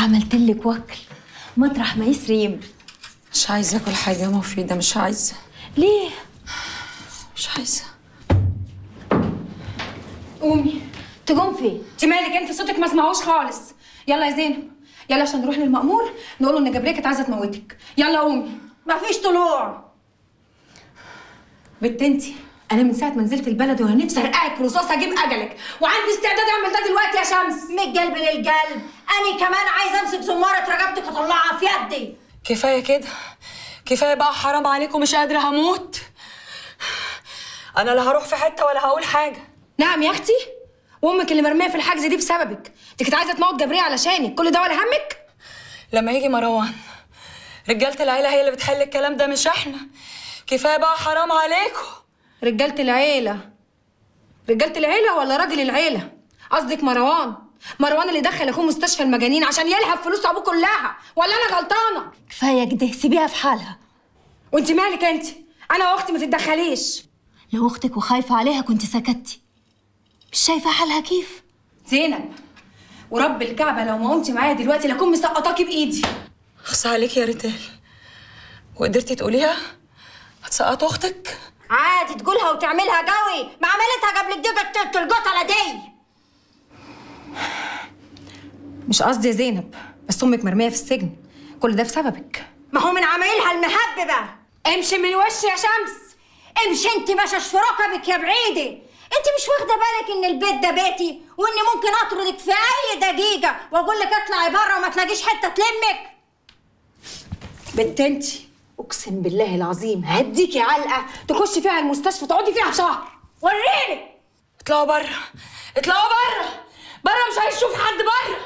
عملت لك وكل. مطرح ما يسري. مش عايزة أكل حاجة مفيدة مش عايزة. ليه؟ مش عايزة. قومي. تقوم فين انت مالك؟ انت صوتك ما اسمعوش خالص. يلا يا زينب. يلا عشان نروح للمأمور نقول له إن جبريه كانت عايزة تموتك. يلا قومي. مفيش طلوع. بنت انتي أنا من ساعة ما نزلت البلد وأنا نفسي أرقعك رصاص أجيب أجلك. وعندي استعداد أعمل ده دلوقتي يا شمس. من القلب للقلب. أنا كمان عايزه أمسك زمارة رقبتك وأطلعها في يدي. كفاية كده؟ كفاية بقى حرام عليكم مش قادرة هموت. أنا لا هروح في حتة ولا هقول حاجة. نعم يا أختي. وأمك اللي مرمية في الحجز دي بسببك. أنت كنت عايزة تموت جبريه علشانك. كل ده ولا همك؟ لما يجي مروان رجالة العيلة هي اللي بتحل الكلام ده مش إحنا. كفاية بقى حرام عليكم. رجالة العيلة. رجالة العيلة ولا راجل العيلة؟ قصدك مروان. مروان اللي دخل اخوه مستشفى المجانين عشان يلهب فلوس ابوه كلها. ولا أنا غلطانة. كفاية كده سيبيها في حالها. وانت مالك انت؟ أنا واختي ما تتدخليش. لو أختك وخايفة عليها كنت سكتي. مش شايفة حالها كيف؟ زينب ورب الكعبة لو ما قمتي معايا دلوقتي لاكون مسقطاكي بإيدي. اخص عليك يا ريتال. وقدرتي تقوليها؟ هتسقط أختك؟ عادي تقولها وتعملها قوي. ما عملتها قبل كده القطله دي مش قصدي يا زينب بس أمك مرمية في السجن. كل ده بسببك. ما هو من عمايلها المهببة. امشي من وشي يا شمس. امشي انت مشش في ركبك يا بعيده انت مش واخدة بالك إن البيت ده بيتي وإني ممكن أطردك في أي دقيقة وأقول لك اطلعي بره وما تلاقيش حتة تلمك؟ بنت انت أقسم بالله العظيم هديكي علقة تخشي فيها المستشفى تقعدي فيها شهر. وريني. اطلعوا بره اطلعوا بره بره مش هيشوف حد بره